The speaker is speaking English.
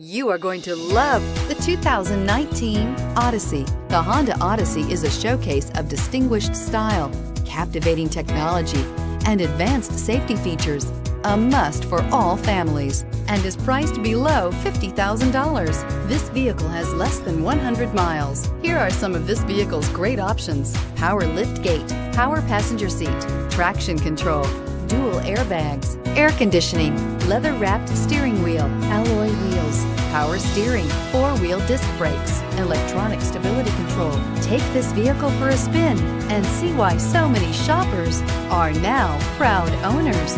You are going to love the 2019 Odyssey. The Honda Odyssey is a showcase of distinguished style, captivating technology, and advanced safety features. A must for all families and is priced below $50,000. This vehicle has less than 100 miles. Here are some of this vehicle's great options. Power lift gate, power passenger seat, traction control, dual airbags, air conditioning, leather wrapped steering wheel, alloy power steering, four wheel disc brakes, electronic stability control. Take this vehicle for a spin and see why so many shoppers are now proud owners.